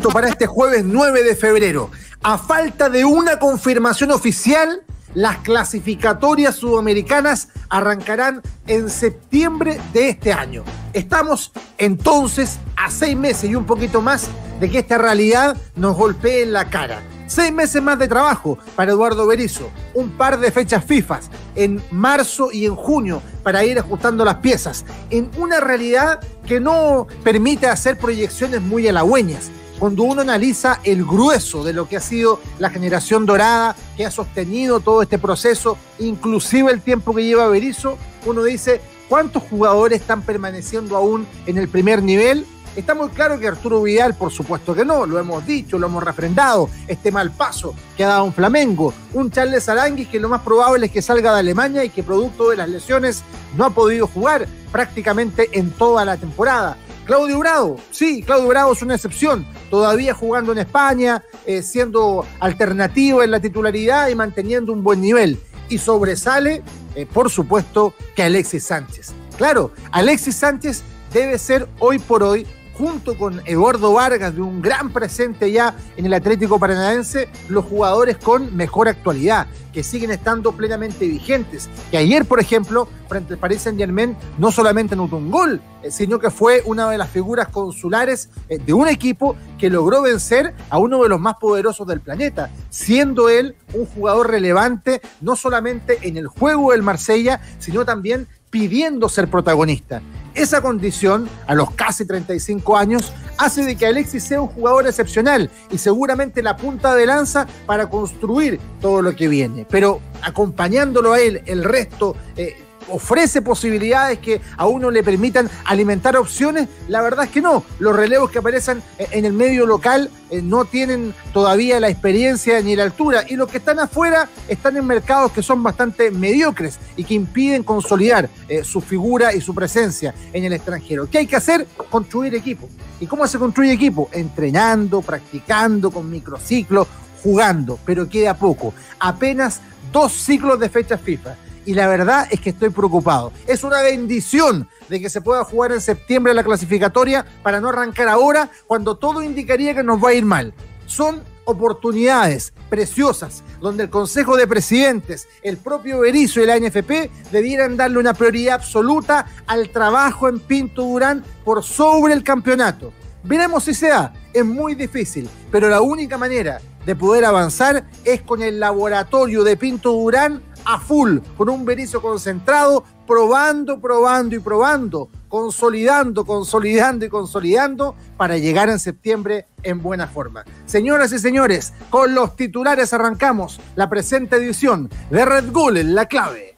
para este jueves 9 de febrero. A falta de una confirmación oficial, las clasificatorias sudamericanas arrancarán en septiembre de este año. Estamos entonces a seis meses y un poquito más de que esta realidad nos golpee en la cara. Seis meses más de trabajo para Eduardo Berizzo, un par de fechas FIFA en marzo y en junio para ir ajustando las piezas, en una realidad que no permite hacer proyecciones muy halagüeñas. Cuando uno analiza el grueso de lo que ha sido la generación dorada, que ha sostenido todo este proceso, inclusive el tiempo que lleva Berizzo, uno dice, ¿cuántos jugadores están permaneciendo aún en el primer nivel? Está muy claro que Arturo Vidal, por supuesto que no, lo hemos dicho, lo hemos refrendado, este mal paso que ha dado un Flamengo, un Charles Aranguis que lo más probable es que salga de Alemania y que producto de las lesiones no ha podido jugar prácticamente en toda la temporada. Claudio Bravo, sí, Claudio Bravo es una excepción, todavía jugando en España, eh, siendo alternativo en la titularidad y manteniendo un buen nivel. Y sobresale, eh, por supuesto, que Alexis Sánchez. Claro, Alexis Sánchez debe ser hoy por hoy junto con Eduardo Vargas, de un gran presente ya en el Atlético Paranaense, los jugadores con mejor actualidad, que siguen estando plenamente vigentes. Que ayer, por ejemplo, frente al Paris Saint Germain, no solamente anotó un gol, eh, sino que fue una de las figuras consulares eh, de un equipo que logró vencer a uno de los más poderosos del planeta, siendo él un jugador relevante no solamente en el juego del Marsella, sino también pidiendo ser protagonista. Esa condición, a los casi 35 años, hace de que Alexis sea un jugador excepcional y seguramente la punta de lanza para construir todo lo que viene. Pero acompañándolo a él, el resto, eh, ofrece posibilidades que a uno le permitan alimentar opciones, la verdad es que no. Los relevos que aparecen en el medio local eh, no tienen todavía la experiencia ni la altura y los que están afuera están en mercados que son bastante mediocres y que impiden consolidar eh, su figura y su presencia en el extranjero. ¿Qué hay que hacer? Construir equipo. ¿Y cómo se construye equipo? Entrenando, practicando, con microciclos, jugando, pero queda poco. Apenas dos ciclos de fechas FIFA y la verdad es que estoy preocupado. Es una bendición de que se pueda jugar en septiembre la clasificatoria para no arrancar ahora cuando todo indicaría que nos va a ir mal. Son oportunidades preciosas donde el Consejo de Presidentes, el propio Berizzo y la NFP debieran darle una prioridad absoluta al trabajo en Pinto Durán por sobre el campeonato. Veremos si se da, es muy difícil, pero la única manera de poder avanzar es con el laboratorio de Pinto Durán a full, con un Berizzo concentrado, probando, probando y probando, consolidando, consolidando y consolidando para llegar en septiembre en buena forma. Señoras y señores, con los titulares arrancamos la presente edición de Red Bull en la clave.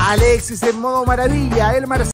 Alexis en modo maravilla, el Marcelo.